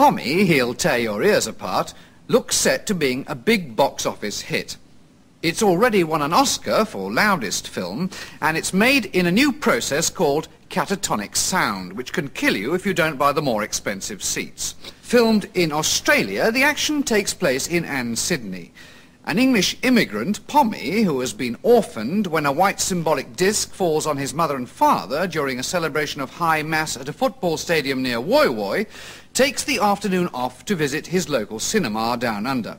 Pommy, He'll Tear Your Ears Apart, looks set to being a big box office hit. It's already won an Oscar for loudest film, and it's made in a new process called catatonic sound, which can kill you if you don't buy the more expensive seats. Filmed in Australia, the action takes place in Ann Sydney. An English immigrant, Pommy, who has been orphaned when a white symbolic disc falls on his mother and father during a celebration of High Mass at a football stadium near Woy Woy, takes the afternoon off to visit his local cinema down under.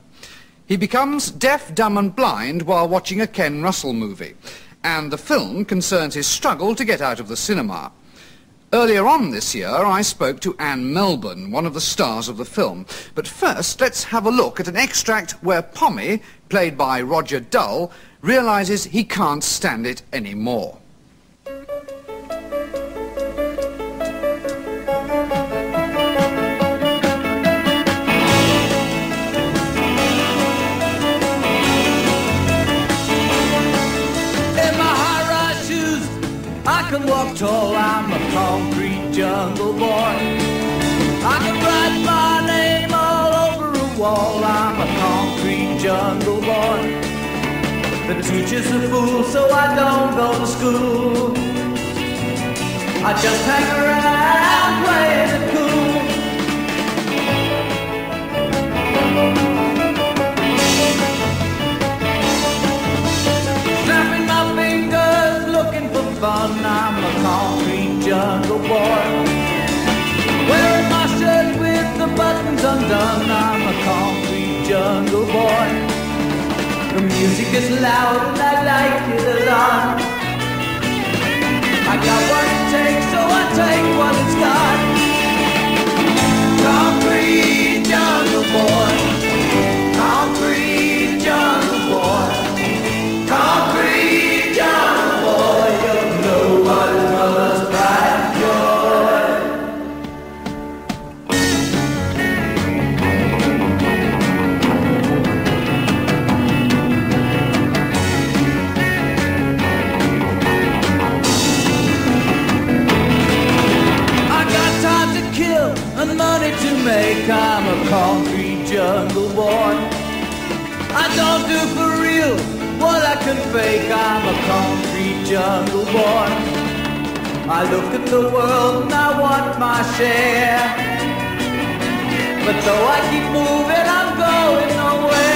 He becomes deaf, dumb and blind while watching a Ken Russell movie, and the film concerns his struggle to get out of the cinema. Earlier on this year, I spoke to Anne Melbourne, one of the stars of the film. But first, let's have a look at an extract where Pommy, played by Roger Dull, realizes he can't stand it anymore. Jungle boy. I can write my name all over a wall. I'm a concrete jungle boy. The teacher's a fool, so I don't go to school. I just hang around playing it cool. Music is loud and I like it a lot. Do for real what I can fake. I'm a concrete jungle boy. I look at the world and I want my share. But though I keep moving, I'm going nowhere.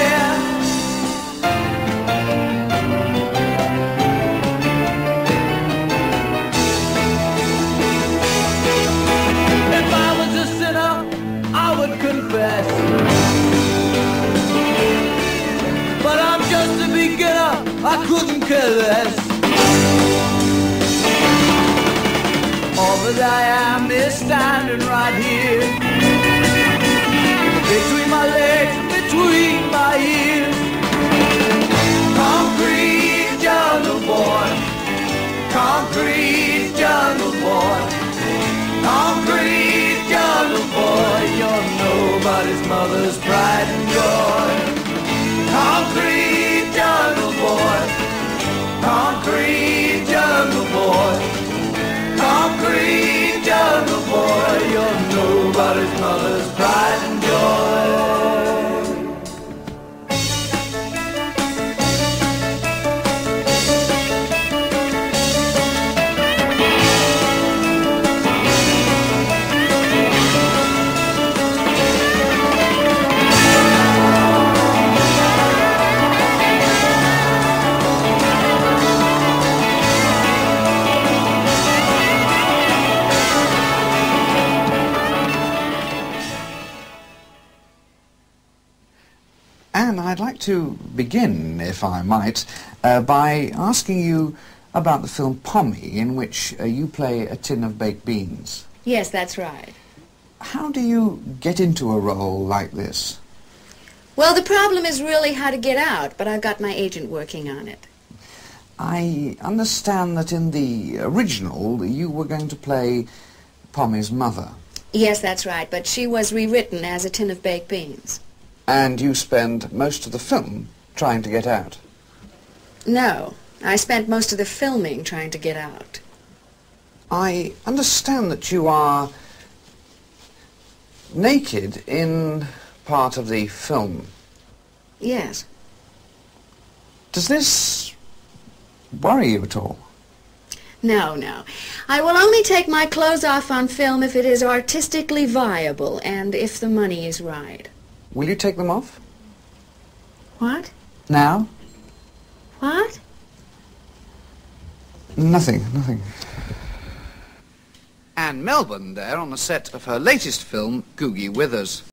Less. All that I am is standing right here. Between my legs, between my ears. Concrete jungle boy. Concrete jungle boy. Concrete jungle boy. You're nobody's mother's pride I'd like to begin, if I might, uh, by asking you about the film Pommy, in which uh, you play a tin of baked beans. Yes, that's right. How do you get into a role like this? Well, the problem is really how to get out, but I've got my agent working on it. I understand that in the original you were going to play Pommy's mother, Yes, that's right, but she was rewritten as a tin of baked beans. And you spend most of the film trying to get out. No, I spent most of the filming trying to get out. I understand that you are naked in part of the film. Yes. Does this worry you at all? No, no. I will only take my clothes off on film if it is artistically viable and if the money is right. Will you take them off? What? Now? What? Nothing, nothing. Anne Melbourne there on the set of her latest film, Googie Withers.